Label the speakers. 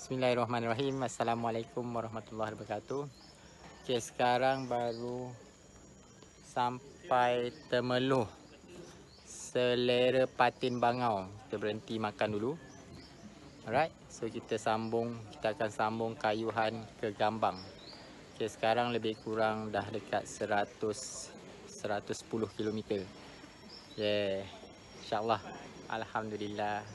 Speaker 1: Bismillahirrahmanirrahim. Assalamualaikum warahmatullahi wabarakatuh. Okey, sekarang baru sampai Temeluh. Selera Patin Bangau. Kita berhenti makan dulu. Alright. So kita sambung, kita akan sambung kayuhan ke Gambang. Okey, sekarang lebih kurang dah dekat 100 110 km. Yeah. Insyaallah. Alhamdulillah.